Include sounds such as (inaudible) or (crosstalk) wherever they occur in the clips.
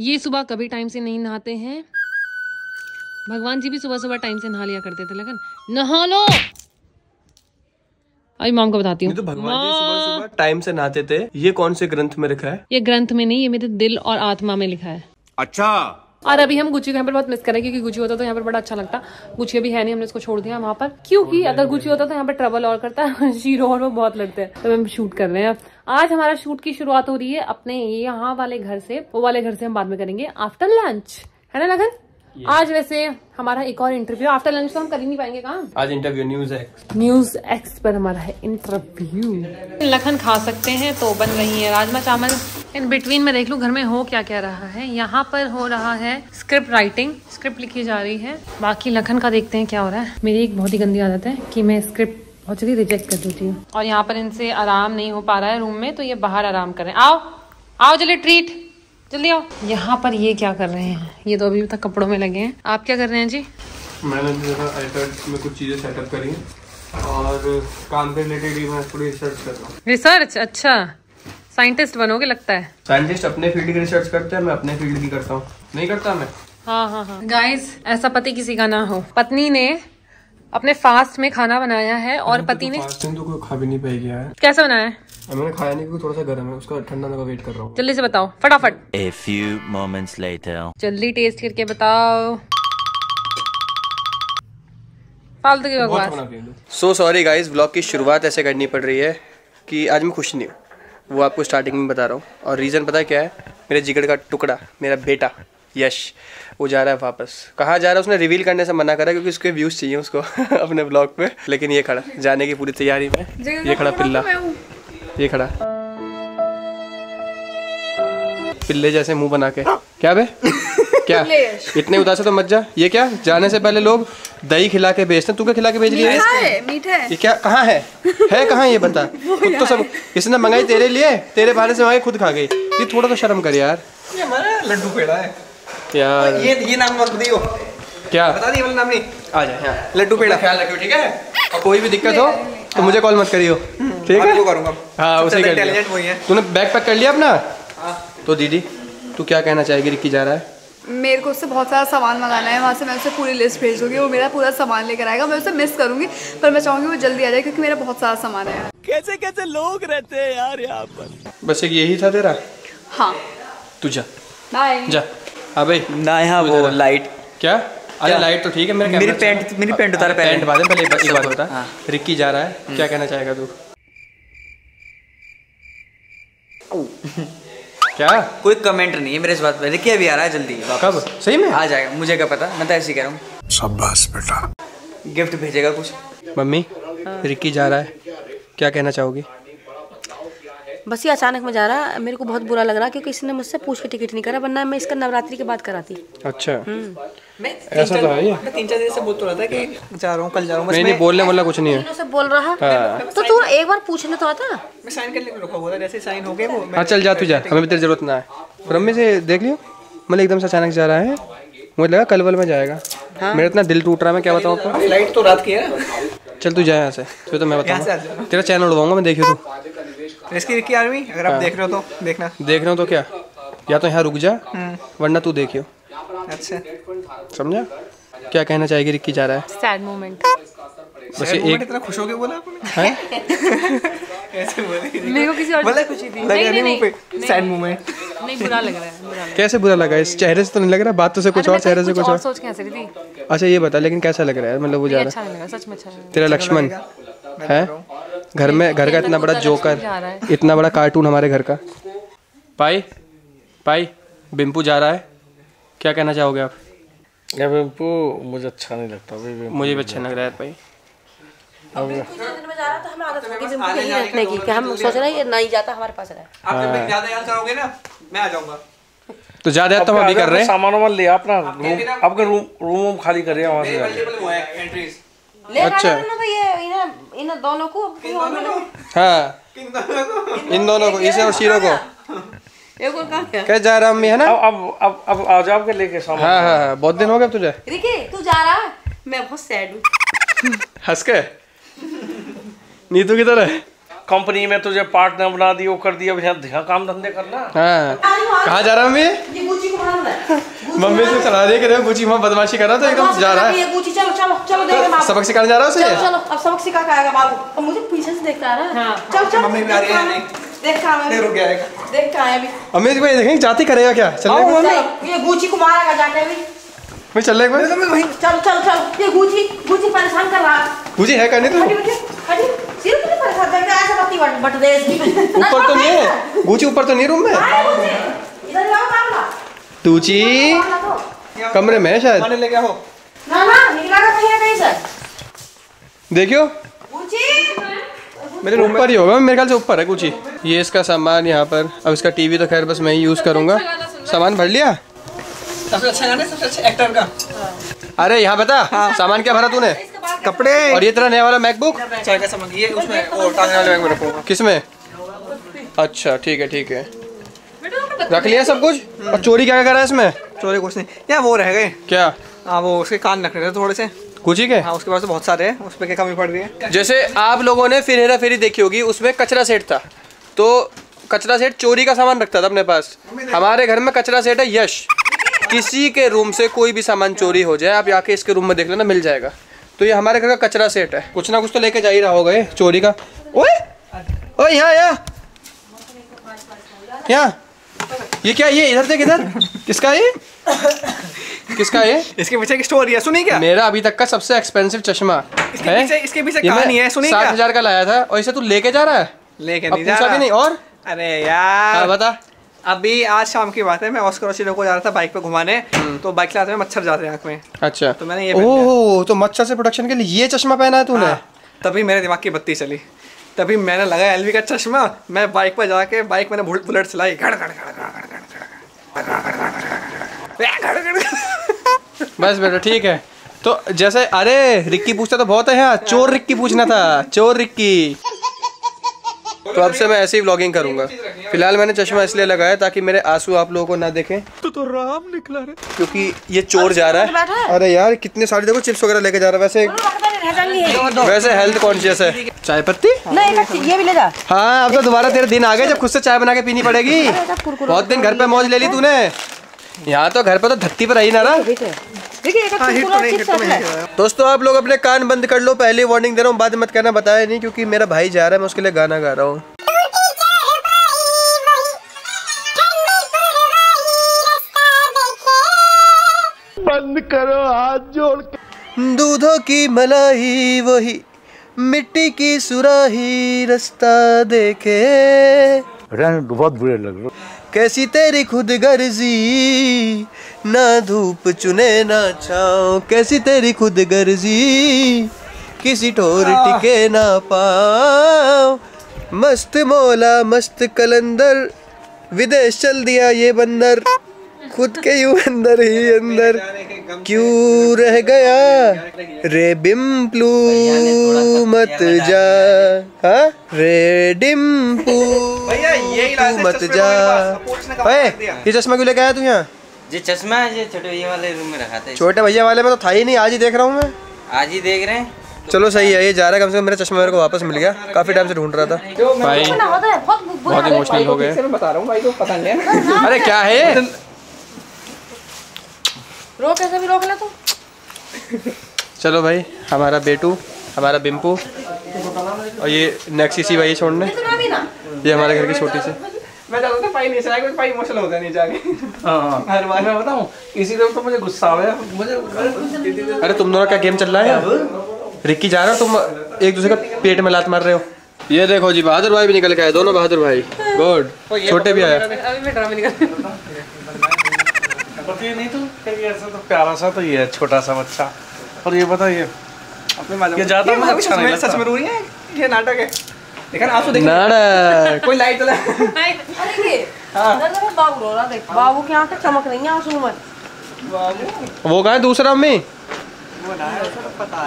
ये सुबह कभी टाइम से नहीं नहाते हैं। भगवान जी भी सुबह सुबह टाइम से नहा लिया करते थे लगन नहा लो। अभी माम को बताती हूँ। तो भगवान जी सुबह सुबह टाइम से नहाते थे। ये कौन से ग्रंथ में लिखा है? ये ग्रंथ में नहीं ये मेरे दिल और आत्मा में लिखा है। अच्छा। और अभी हम गुची को यहाँ पर बहुत मिस करें क्योंकि गुची होता तो यहाँ पर बड़ा अच्छा लगता। गुची अभी है नहीं हमने इसको छोड़ दिया वहाँ पर। क्योंकि अगर गुची होता तो यहाँ पर ट्रबल और करता (laughs) है शीरो और वो बहुत लड़ते हैं। तो हम शूट कर रहे हैं। आज हमारा शूट की शुरुआत हो रही है अपने यहाँ वाले घर से वो वाले घर से हम बाद में करेंगे। आफ्टर लंच है ना लगन? आज वैसे हमारा एक और इंटरव्यू आफ्टर लंच तो हम कर ही नहीं पाएँगे कहाँ? आज interview NewsX NewsX पर हमारा है इंटरव्यू लखन खा सकते हैं तो बन रही है राजमा चावल। इन बिटवीन में देख लूँ घर में हो क्या क्या रहा है। यहाँ पर हो रहा है स्क्रिप्ट राइटिंग स्क्रिप्ट लिखी जा रही है। बाकी लखन का देखते हैं क्या हो रहा है। मेरी एक बहुत ही गंदी आदत है कि मैं स्क्रिप्ट बहुत जल्दी रिजेक्ट कर देती हूँ। और यहाँ पर इनसे आराम नहीं हो पा रहा है रूम में तो ये बाहर आराम करें। आओ आओ चलिए ट्रीट जल्दी आओ। यहाँ पर ये क्या कर रहे हैं? ये तो अभी तक कपड़ों में लगे हैं। आप क्या कर रहे हैं जी? मैंने आईपैड में कुछ चीज़ें सेटअप करी हैं। और काम के रिलेटेड ही मैं थोड़ी रिसर्च कर रहा हूँ। रिसर्च अच्छा। साइंटिस्ट बनोगे लगता है। साइंटिस्ट अपने फ़ील्ड की रिसर्च करते हैं मैं अपने फ़ील्ड की करता हूँ। नहीं करता मैं? हाँ हाँ हाँ। गाइस ऐसा पति किसी का ना हो। पत्नी ने अपने फास्ट में खाना बनाया है और पति ने फास्टिंग तो कोई खा भी नहीं पाएगी यार। कैसा बनाया है? मैंने खाया नहीं क्योंकि थोड़ा सा गर्म है उसका ठंडा का वेट कर रहा हूँ। जल्दी से बताओ फटाफट। A few moments later. जल्दी टेस्ट करके बताओ। फालतू की बकवास। सो सॉरी गाइस ब्लॉग की शुरुआत ऐसे करनी पड़ रही है कि आज मैं खुश नहीं हूँ। वो आपको स्टार्टिंग में बता रहा हूँ। और रीज़न पता है क्या है? मेरे जिगर का टुकड़ा मेरा बेटा यश वो जा रहा है वापस। कहाँ जा रहा है? उसने रिवील करने से मना करा क्योंकि उसके व्यूज़ चाहिए उसको (laughs) अपने ब्लॉग पे। लेकिन ये खड़ा जाने की पूरी तैयारी में। ये खड़ा पिल्ला। ये खड़ा। पिल्ले जैसे मुँह बना के। क्या बे? क्या? इतने उदास है तो मत जा। ये क्या? जाने से पहले लोग दही खिला के भेजते हैं। तू क्या खिला के भेज रही है मीठा है ये क्या? कहाँ है? है कहाँ ये बता (laughs) खुद तो सब इसने मंगाई तेरे लिए? तेरे बहाने से मंगाई खुद खा गई। ये थोड़ा तो शर्म कर यार। ये हमारा लड्डू पेड़ा है। यार। ये ये नाम मत दियो। क्या? बता दिए नाम नहीं। आ जाए लड्डू पेड़ा। ख्याल रखियो ठीक है? (laughs) और कोई भी दिक्कत हो तो मुझे कॉल मत करियो। ठीक है? करूँगा। हाँ उसे कर लिया। तूने बैग पैक कर लिया अपना? तो दीदी तू क्या कहना चाहेगी रिक्की जा रहा है? मेरे को उससे बहुत सारा सामान मंगाना है वहाँ से मैं उसे पूरी लिस्ट भेज दूँगी वो मेरा पूरा सामान लेकर आएगा मैं उसे मिस करूँगी पर मैं चाहूँगी वो जल्दी आ जाए क्योंकि मेरा बहुत सारा सामान है। कैसे कैसे लोग रहते हैं यार यहाँ पर? बस एक यही था तेरा? हाँ। तू जा। बाय जा। भाई। ना यहाँ वो लाइट क्या? अरे लाइट तो ठीक है मेरा मेरी पैंट- अच्छा- मेरी पैंट उतार। पैंट बाद में पहले एक बात- एक बात। होता हाँ। रिक्की जा रहा है। क्या कहना चाहेगा तू? (laughs) क्या? कोई कमेंट नहीं है मेरे इस बात पे। देखिए अभी आ रहा है जल्दी। कब? सही में? आ जाएगा। मुझे क्या पता? मैं तो ऐसे ही कह रहा हूँ। शाबाश बेटा। गिफ्ट भेजेगा कुछ? मम्मी रिक्की जा रहा है। क्या कहना चाहोगी? बस ये अचानक में जा रहा है मेरे को बहुत बुरा लग रहा है क्योंकि इसने मुझसे पूछ के टिकट नहीं करा वरना मैं इसका नवरात्रि के बाद कराती। अच्छा। मैं ऐसा तो है ये? मैं तीन चार दिन से बोल तो रहा था कि जा रहा हूँ कल जा रहा हूँ नहीं नहीं बोलने वाला कुछ नहीं है। उसे बोल रहा। हाँ। तो तू एक बार पूछने तो आता। मैं साइन करने को रुका हुआ था जैसे साइन हो गए वो हाँ चल जा तू जा हमें भी तेरी ज़रूरत ना है। रम्मी से देख लियो मतलब एकदम से अचानक जा रहा है। मुझे लगा कल वल में जाएगा। मेरा इतना दिल टूट रहा है मैं क्या बताऊँ आपको? फ़्लाइट तो रात की है चल तू जा यहाँ से फिर तो मैं से जाओ। तेरा चैनल उड़वाऊँगा मैं देखियो तू इसकी रिकी आर्मी? अगर आप देख रहे हो तो देखना। देख रहा हूँ तो क्या? या तो यहाँ रुक जा वरना तू देखियो। अच्छा। समझा? क्या कहना चाहेगी रिक्की जा रहा है? सैड मोमेंट बस एक ये एक इतना खुश हो गया बोला आपने? हैं? (laughs) ऐसे बोले मेरे को किसी और बोला कुछ ही थी लगा नहीं मुँह पे। सैड मोमेंट नहीं बुरा लग रहा है बुरा लग कैसे बुरा लगा? इस चेहरे से तो नहीं लग रहा? बातों से कुछ और चेहरे से कुछ और सोच के हंस रही थी। अच्छा ये बता लेकिन कैसा लग रहा है? मतलब वो जा ये रहा अच्छा लगा सच में अच्छा है तेरा लक्ष्मण। है? घर में घर का इतना बड़ा जोकर इतना बड़ा कार्टून हमारे घर का। पाई पाई बिम्पू जा रहा है। क्या कहना चाहोगे आप? या बिम्पू मुझे अच्छा नहीं लगता अभी भी मुझे भी अच्छा लग रहा है भाई। में जा रहा तो हमें आदत होगी बिल्कुल यही रखने की कि हम सोच रहे हैं ये नहीं जाता हमारे पास रहे। आप ज़्यादा याद करोगे ना मैं आ जाऊँगा। तो ज़्यादा तो हम अभी कर रहे हैं। सामान वामान ले अपना रूम आपके रूम रूम खाली करिए वहाँ से है ले अच्छा। इन इन दोनों को हाँ। इन दोनों को इसे और शीरो को। एक और कहाँ गया क्या जा रहा मम्मी है ना? अब अब अब अब आ जाओ के लेके सामान। हाँ हाँ हाँ बहुत दिन हो गए अब तुझे। रिकी तू जा रहा है? मैं बहुत सैड हूँ। हंस के? नीतू किधर तरह कंपनी में तुझे पार्टनर बना दिया वो कर दिया अब यहाँ काम धंधे करना। हाँ। कहाँ जा रहा मम्मी ये बूची को बना (laughs) मम्मी से चला रही है गुची वहाँ बदमाशी कर रहा था एकदम जा रहा है। ये गुची चलो चलो चलो देखे बाबू। सबक सिखाने जा रहा है उसे? चलो चलो अब सबक सिखा के आएगा बाबू। मुझे पीछे से देखता रहा है। चल चल। मम्मी भी आ रही है, है अम्मी जी भाई देखेंगे जाते करेगा क्या? चल। ये गुची को मारेगा जाके अभी मैं चल रहा है चलो चलो चलो। ये गुची गुची परेशान कर रहा है। गुची है करनी तो? परेशान कर है ऐसे बत्ती बट बट दे इसकी (laughs) ऊपर तो नहीं है। गुची ऊपर तो नहीं रूम में? आए गुची। इधर आओ मामला तूची? तो। कमरे में है शायद? खाने लेके आओ। ना ना निकला का कहीं ना कहीं से? देखियो। गुची। मेरे रूम पर ही होगा मेरे ख्याल से ऊपर है गुची। ये इसका सामान यहाँ पर। अब इसका टीवी तो खैर बस मैं ही यूज़ करूँगा। सामान भर लिया? सबसे अच्छा गाना सबसे अच्छा एक्टर का। अरे यहाँ बता। सामान क्या भरा तूने? कपड़े। और ये तेरा नया वाला मैकबुक चाय का सामान ये उसमें वो टांगने वाले बैग में रखूँगा। किसमें? अच्छा ठीक है ठीक है। रख लिया सब कुछ? और चोरी क्या क्या करा है इसमें? चोरी कुछ नहीं। या वो रह गए। क्या? हाँ वो उसके कान रखने थे थोड़े से। गुची के? हाँ उसके पास तो बहुत सारे हैं उस पर क्या कमी पड़ रही है? जैसे आप लोगों ने फिर हेरा फेरी देखी होगी उसमें कचरा सेट था। तो कचरा सेट चोरी का सामान रखता था अपने पास। हमारे घर में कचरा सेट है यश। किसी के रूम से कोई भी सामान चोरी हो जाए आप आके इसके रूम में देख लेना मिल जाएगा। तो ये हमारे घर का कचरा सेट है। कुछ ना कुछ तो लेके जा ही रहा होगा ये चोरी का। ओए! ओए यहाँ यहाँ। यहाँ। ये क्या ये इधर देख इधर। किसका ये? किसका ये? इसके पीछे की स्टोरी है सुनी क्या? मेरा अभी तक का सबसे एक्सपेंसिव चश्मा इसके पीछे इसके पीछे कहानी है सुनी सात क्या हज़ार का लाया था और इसे तू लेके जा रहा है? लेके नहीं जा पूछा भी रहा। नहीं और? अरे हाँ, यार बता। अभी आज शाम की बात है मैं ऑस्कर ऑस्ट्रेलिया को जा रहा था बाइक पे घुमाने तो बाइक चलाते में मच्छर जाते हैं आँख में अच्छा तो मैंने ये ओह तो मच्छर से प्रोटेक्शन के लिए ये चश्मा पहना है तूने तभी मेरे दिमाग की बत्ती चली तभी मैंने लगाया एलवी का चश्मा मैं बाइक पर जाके बाइक मैंने बुलेट बुलेट चलाई बस बेटा ठीक है तो जैसे अरे रिक्की पूछता तो बहुत है चोर रिक्की पूछना था चोर रिक्की तो अब से मैं ऐसे ही व्लॉगिंग करूँगा। फ़िलहाल मैंने चश्मा इसलिए लगाया ताकि मेरे आँसू आप लोगों को ना देखें। तो तो राम निकला रे। क्योंकि ये चोर जा रहा है। अरे यार कितने सारे देखो चिप्स वगैरह लेके जा रहा है। वैसे वैसे हेल्थ कॉन्शियस है। चाय पत्ती? नहीं ये भी ले जा। हाँ अब तो दोबारा तेरे दिन आ गए जब खुद से चाय बना के पीनी पड़ेगी। बहुत दिन घर पे मौज ले ली तूने। यहाँ तो घर पे तो धरती पर आई ना रहा देखिए हाँ हिट तो नहीं हिट तो नहीं किया। दोस्तों आप लोग अपने कान बंद कर लो पहले वार्निंग दे रहा हूँ बाद में मत कहना बताया नहीं क्योंकि मेरा भाई जा रहा है मैं उसके लिए गाना गा रहा हूँ। बंद करो हाथ जोड़ के। दूधों की मलाई वही मिट्टी की सुराही रास्ता देखे। बहुत बुरे लग रहे कैसी तेरी खुद गर्जी? ना धूप चुने ना छाओ कैसी तेरी खुद गर्जी? किसी ठोर टिके ना पाओ मस्त मोला मस्त कलंदर। विदेश चल दिया ये बंदर। खुद के यू अंदर ही अंदर। क्यों रह गया? रे बिम्पलू मत जा। हाँ? रे डिम्पू मत जा। ओए ये चश्मा क्यों लेके आया तू यहाँ? ये चश्मा है ये छोटे भैया वाले रूम में रखा था छोटे भैया वाले में तो था ही नहीं आज ही देख रहा हूँ मैं। आज ही देख रहे हैं? चलो सही है ये जा रहा है कम से कम मेरा चश्मा मेरे को वापस मिल गया। काफ़ी टाइम से ढूंढ रहा था। भाई बहुत बहुत इमोशनल हो। गए। मैं बता रहा हूँ भाई को पसंद है। अरे क्या है? रोक ऐसे भी रोक ले तो चलो भाई हमारा बेटू हमारा बिम्पू और ये नेक्स्ट इसी भाई छोड़ने। ये हमारे घर की छोटी सी। मैं चाहता था पाई नहीं चलाएगा पाई इमोशनल होता नहीं जाके हाँ हर बार मैं बताऊँ इसी तो मुझे गुस्सा आया मुझे अरे तुम दोनों का गेम चल रहा है? रिक्की जा रहा हो तुम एक दूसरे का पेट में लात मार रहे हो? ये देखो जी बहादुर भाई भी निकल के आए दोनों बहादुर भाई। गुड छोटे भी आए अभी मैं ड्रामे नहीं कर पता ही नहीं तो कहीं ऐसा तो प्यारा सा तो ये है छोटा सा बच्चा। और ये बताइए अपने ये ज़्यादा अच्छा नहीं सच में- रो रही है? ये नाटक है। देखा ना आँसू देख। नाटक। कोई लाइट चला अरे ये इधर बाबू रो रहा देख। बाबू की आँखें चमक रही हैं आँसू में। वो कहा है? दूसरा अम्मी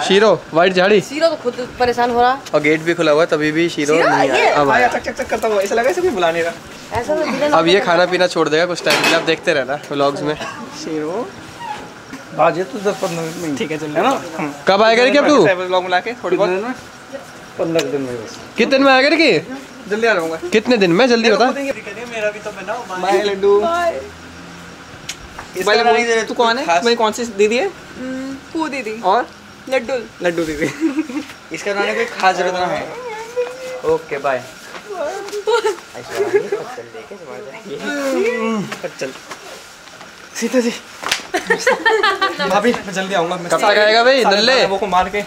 शीरो वाइट झाड़ी। सीरो तो खुद परेशान हो रहा। और गेट भी खुला हुआ है तभी भी शीरो नहीं आया। अब आया। आया चक चक चक करता हुआ ऐसा लगा बुला नहीं रहा। ऐसा तो अब ये खाना पीना छोड़ देगा कुछ टाइम के लिए। आप देखते रहना व्लॉग्स में। शेरो? आज तो दस पंद्रह मिनट में ठीक है चल। है ना? कब आएगा रिकी अब तू? ब्लॉग मिला के थोड़ी कितने बहुत में? पंद्रह दिन में बस। कितने दिन में आएगा रिकी जल्दी आ जाऊँगा। कितने दिन में? जल्दी बता। बाय लड्डू पहले नहीं दे तू कौन है? कौन सी दीदी है? पू दीदी। और? लड्डू। लड्डू दीदी। (laughs) इसका बनाने कोई खास ज़रूरत ना है। ओके बाय चल। सीता जी। भाभी मैं जल्दी आऊँगा कब तक आएगा भाई नल्ले? दानवों को मार के।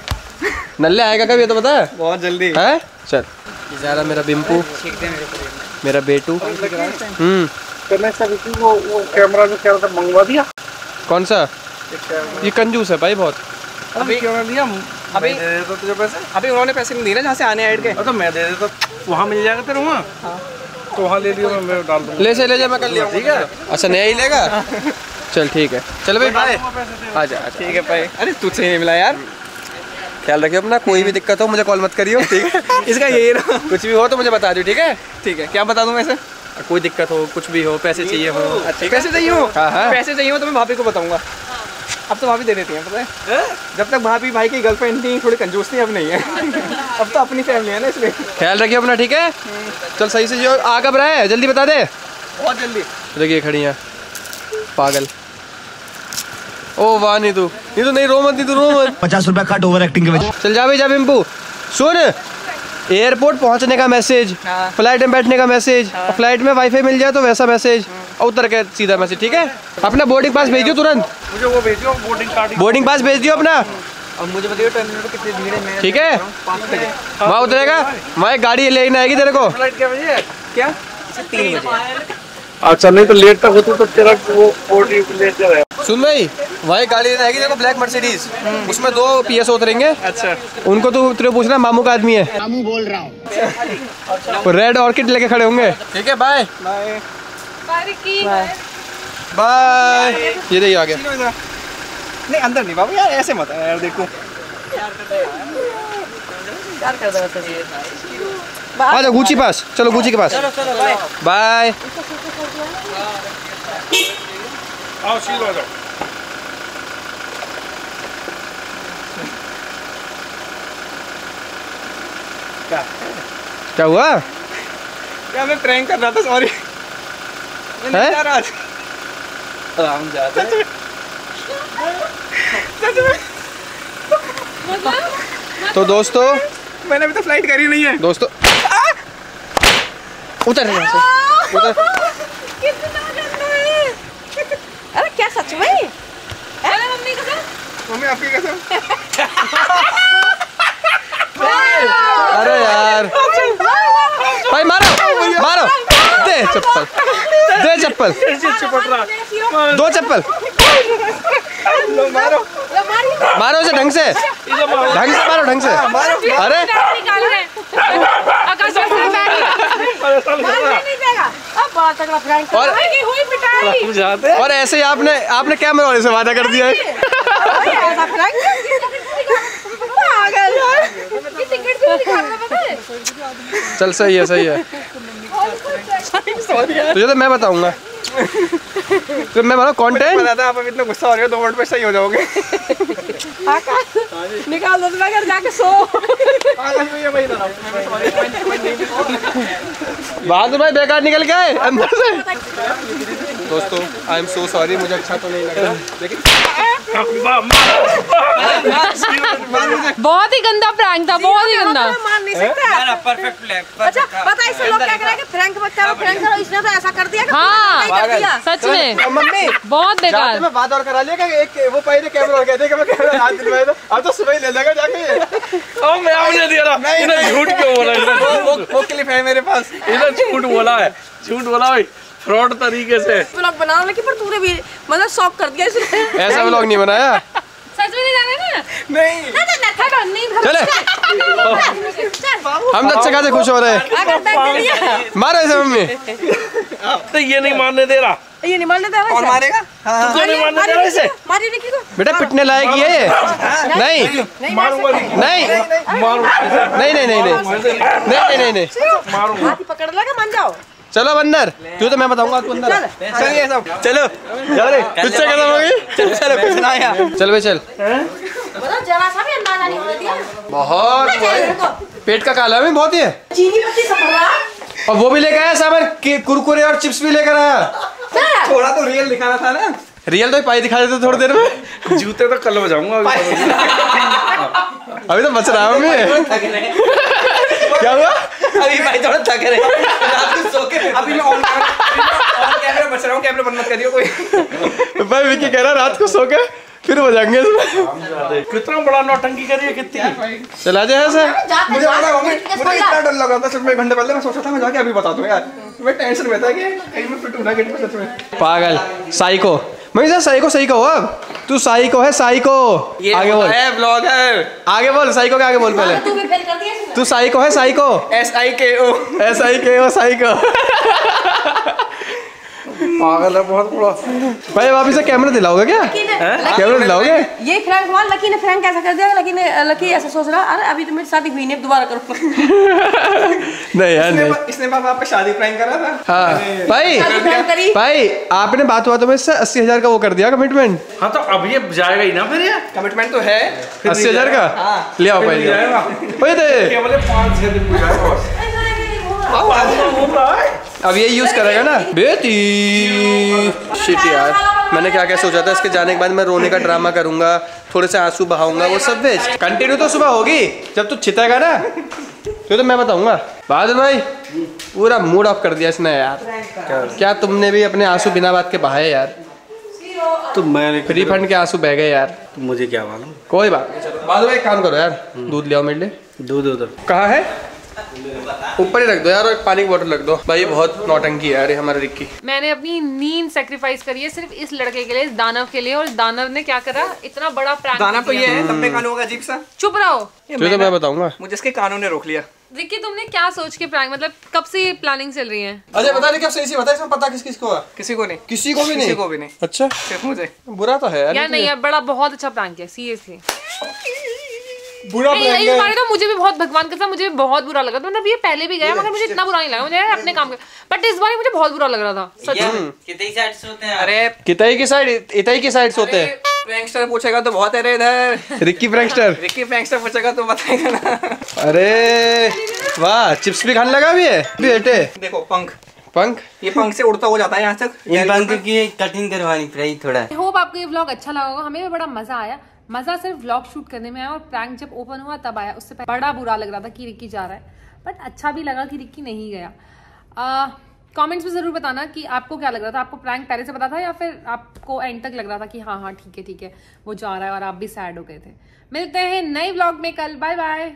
नल्ले आएगा कभी ये तो पता है? बहुत जल्दी। है? चल। ये जा रहा मेरा बिम्पू मेरा बेटू। हम्म। करने से अभी वो वो कैमरा जो कह रहा था मंगवा दिया? कौन सा? ये कंजूस है भाई बहुत। अभी क्यों ना दिया। अभी- दे देता तुझे पैसे। अभी उन्होंने पैसे नहीं दिए ना जहाँ से आने ऐड के। तो मैं दे देता वहाँ मिल जाएगा तेरे वहाँ? तो वहाँ ले लियो मैं डाल दूँगा। ले से ले जा मैं कर लिया। ठीक है? अच्छा नया ही लेगा? चल ठीक है। चल भाई। बाय आ जा ठीक है भाई। अरे तुझसे ही नहीं मिला यार। ख्याल रखियो अपना कोई भी दिक्कत हो मुझे कॉल मत करियो ठीक है? (laughs) इसका यही रहा। कुछ भी हो तो मुझे बता दियो ठीक है? ठीक है क्या बता दूँ वैसे कोई दिक्कत हो कुछ भी हो पैसे चाहिए हो। पैसे चाहिए हो? हाँ, हाँ। पैसे चाहिए हो तो मैं भाभी को बताऊँगा। अब तो भाभी दे देती है पता है? जब तक भाभी भाई की गर्लफ्रेंड थी थोड़ी कंजूस थी अब नहीं है। (laughs) अब तो अपनी फैमिली है ना इसलिए। ख्याल रखियो अपना ठीक है? चल सही से जो आ कब रहा है जल्दी बता दे। बहुत जल्दी। देखिए खड़ी हैं। पागल। ओ वाह नहीं तू नहीं तो नहीं रो मत नहीं तू रो मत। पचास रुपया कट ओवर एक्टिंग के वजह चल जा भाई जा बिम्पू सुन। एयरपोर्ट पहुँचने का मैसेज हाँ। फ़्लाइट में बैठने का मैसेज फ़्लाइट में वाईफाई मिल जाए तो वैसा मैसेज और उतर के सीधा मैसेज ठीक है? अपना बोर्डिंग पास भेज दियो तुरंत। मुझे वो भेजियो बोर्डिंग कार्ड बोर्डिंग पास भेज दियो अपना। और मुझे बताइए टर्मिनल पे कितनी भीड़ है ठीक है? वहाँ उतरेगा? वहाँ एक गाड़ी लेने आएगी तेरे को। फ़्लाइट क्या बजे क्या? तीन बजे अच्छा नहीं तो लेट तक होती तो तेरा वो बोर्डिंग लेते रहे सुन भाई वहाँ गाड़ी लेने आएगी देखो ब्लैक मर्सिडीज उसमें दो पी एस उतरेंगे। अच्छा। उनको तो तेरे पूछना मामू का आदमी है। मामू बोल रहा हूँ। रेड ऑर्किड लेके खड़े होंगे। ठीक है बाय बाय बाय ये देखिए आ गया नहीं अंदर नहीं बाबू यार ऐसे मत यार देखो। आ जाओ गुची पास। चलो गुची के पास। बाय आओ शील हो जाओ। क्या हुआ? क्या मैं प्रैंक कर रहा था? सॉरी मैं नहीं हैं? जा रहा आज। जाते हैं। सच में। तो दोस्तों मैंने अभी तो फ़्लाइट करी नहीं है। दोस्तों उतर यहाँ से उतर। अरे क्या सच में? मम्मी आपकी कसम अरे यार भाई मारो मारो दे चप्पल। दे चप्पल। दो चप्पल। मारो मारो उसे ढंग से। ढंग से मारो, ढंग से। अरे। और और ऐसे ही आपने आपने क्या वाले से वादा कर दिया है? चल, सही है सही है। तुझे तो मैं बताऊँगा। तो मैं बताऊँ कंटेंट पता था आप अभी इतना गुस्सा हो रहे हो दो मिनट में सही हो जाओगे। निकाल दो मैं घर जाके सो। आकाश भैया वही था बहादुर भाई बेकार निकल गए अंदर से। दोस्तों आई एम सो सॉरी मुझे अच्छा तो नहीं लगा लेकिन बहुत ही गंदा प्रैंक था बहुत ही गंदा। मान नहीं सकता। परफेक्ट प्लान अच्छा पता इससे लोग क्या करेंगे? फ्रैंक मत करो फ्रैंक करो इसने तो ऐसा कर दिया कि हाँ। कर दिया। सच में। मम्मी बहुत बेकार। मैं बात और करा लिया कि एक वो पहले कैमरा और कहते कि मैं कैमरा रात दिन में अब तो सुबह ही ले लेगा जाके। ओ मैं आपने दे रहा। इन्हें झूठ क्यों बोला? वो वो क्लिप है मेरे पास। इन्हें झूठ बोला है। झूठ बोला भाई। फ्रॉड तरीके से। ब्लॉग बना लेकिन पर तूने भी मतलब शॉक कर दिया इसने ऐसा व्लॉग नहीं बनाया? सच में नहीं जाना ना? नहीं। नहीं चले। हम तो अच्छे खासे खुश हो रहे हैं। मारो ऐसे मम्मी। तो ये नहीं मानने दे रहा। ये नहीं मारने दे रहा कौन मारेगा? हाँ। तू नहीं मानने दे रहा इसे? मारी नहीं को बेटा पिटने लायक ही है। ये नहीं मारूँगा नहीं। नहीं। मारूँगा। नहीं नहीं नहीं नहीं। नहीं नहीं नहीं मारूँगा हाथी पकड़ लगा मान जाओ। चलो अंदर तू तो मैं बताऊँगा तू अंदर। चलिए सब। चलो तुझसे खत्म हो गई चलो कुछ ना यार चल भाई चल। बताओ जरा सा भी अंदाज़ा नहीं होने दिया। बहुत पेट का काला भी बहुत ही है। चीनी पत्ती सब रहा। और वो भी लेकर आया सामान के- कुरकुरे और चिप्स भी लेकर आया। थोड़ा तो रियल दिखाना था ना। रियल तो पाई दिखा देते थोड़ी देर में। जूते तो कल बजाऊँगा अभी। अभी तो बच रहा हूँ मैं। (laughs) क्या हुआ? अभी भाई थोड़ा थक रहे रात को सो के अभी मैं ऑन कैमरा बच रहा हूँ कैमरा बंद मत करियो कोई। भाई विकी कह रहा रात को सो के फिर बजाएँगे इसमें। कितना बड़ा नौटंकी करी है कितनी चला जाए सर मुझे पता है मुझे इतना डर लगा था सच में एक घंटे पहले मैं सोचा था मैं जाके अभी बता दूँ यार। मैं टेंशन में था कि कहीं मैं फिट हूँ ना गेट पे सच में। पागल साइको मैं सर साइको सही कहो अब। तू साई को है साई को। आगे बोल। है ब्लॉग है। आगे बोल साइको के आगे बोल पहले? तू भी फेल कर दिया को तू साइको है साइको एस आई के ओ एस आई के ओ साइको पागल है बहुत बड़ा भाई वापिस से कैमरा दिलाओगे क्या? कैमरा दिलाओगे? ये फ्रैंक हुआ लकी ने फ्रैंक कैसा कर दिया? लकी ने लकी ऐसा सोच रहा अरे अभी तो मेरी शादी हुई नहीं दोबारा करूँगा (laughs) नहीं यार नहीं। इसने बाबा आप पे शादी प्रैंक करा था? हाँ। भाई करी भाई आपने बात हुआ तो मैं इससे अस्सी हज़ार का वो कर दिया कमिटमेंट हाँ तो अब ये जाएगा ही ना फिर ये? कमिटमेंट तो है। अस्सी हज़ार का? हाँ। ले आओ भाई ओए दे। केवल पाँच छह दिन में जाएगा बस अब ये यूज़ करेगा ना। बेटी। शिट यार। मैंने क्या क्या सोचा था इसके जाने के बाद मैं रोने का ड्रामा करूँगा थोड़े से आँसू बहाऊँगा वो सब वेस्ट कंटिन्यू तो सुबह होगी जब तू छितेगा ना। तो तो मैं बताऊँगा। बहादुर भाई पूरा मूड ऑफ़ कर दिया इसने यार। क्या तुमने भी अपने आँसू बिना बात के बहाए यार? तो मैंने फ्री फंड के आँसू बह गए यार। मुझे क्या मालूम? कोई बात। बहादुर भाई काम करो यार। दूध ले आओ मेरे लिए। दूध उधर कहाँ है? ऊपर ही रख दो यार और एक पानी की बोतल रख दो। भाई बहुत नौटंकी है यार ये हमारा रिक्की। मैंने अपनी नींद सेक्रीफाइस करी है सिर्फ़ इस लड़के के लिए इस दानव के लिए और दानव ने क्या करा? इतना बड़ा प्रैंक दाना तो ये है लंबे कानों का अजीब सा। चुप रहो। ये तो, तो मैं बताऊँगा। मुझे इसके कानों ने रोक लिया। विक्की तुमने क्या सोच के प्रैंक मतलब कब से ये प्लानिंग चल रही है? अजय बता नहीं कब सही सी बता इसमें पता किस किस को है किसी को नहीं। किसी को भी नहीं? किसी को भी नहीं। अच्छा। सिर्फ़ मुझे। बुरा तो है यार यार नहीं यार बड़ा बहुत अच्छा प्रैंक है सीरियसली बुरा नहीं इस। बार ना मुझे भी बहुत भगवान का मुझे भी बहुत बुरा लगा था। मतलब ये पहले भी गया मगर मुझे इतना बुरा नहीं लगा। मुझे अपने काम का बट इस बार मुझे बहुत बुरा लग रहा था सच में। कितनी साइड से होते हैं? अरे कितई की साइड इतई की साइड सोते हैं। प्रैंकस्टर पूछेगा तो बहुत है रे इधर। रिक्की प्रैंकस्टर रिक्की प्रैंकस्टर पूछेगा तो बताएगा ना। अरे वाह चिप्स भी खाने लगा भी है? बेटे। देखो पंख। पंख? ये पंख से उड़ता हो जाता है यहाँ तक। इन पंख की कटिंग करवानी पड़ेगी थोड़ा। होप आपको ये व्लॉग अच्छा लगा होगा। हमें भी बड़ा मज़ा आया। मज़ा सिर्फ़ ब्लॉग शूट करने में आया और प्रैंक जब ओपन हुआ तब आया। उससे पहले बड़ा बुरा लग रहा था कि रिक्की जा रहा है। बट अच्छा भी लगा कि रिक्की नहीं गया। कमेंट्स में ज़रूर बताना कि आपको क्या लग रहा था? आपको प्रैंक पहले से पता था या फिर आपको एंड तक लग रहा था कि हाँ हाँ ठीक है ठीक है, वो जा रहा है और आप भी सैड हो गए थे। मिलते हैं नए ब्लॉग में कल। Bye bye